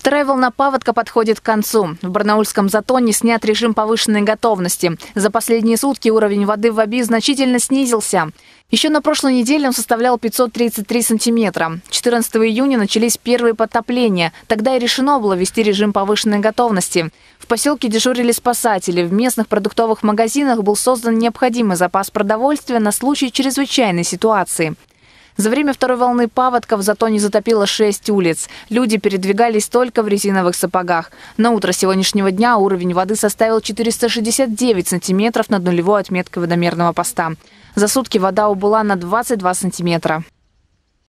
Вторая волна паводка подходит к концу. В Барнаульском затоне снят режим повышенной готовности. За последние сутки уровень воды в Оби значительно снизился. Еще на прошлой неделе он составлял 533 сантиметра. 14 июня начались первые подтопления. Тогда и решено было ввести режим повышенной готовности. В поселке дежурили спасатели. В местных продуктовых магазинах был создан необходимый запас продовольствия на случай чрезвычайной ситуации. За время второй волны паводка в Затоне затопило шесть улиц. Люди передвигались только в резиновых сапогах. На утро сегодняшнего дня уровень воды составил 469 сантиметров над нулевой отметкой водомерного поста. За сутки вода убыла на 22 сантиметра.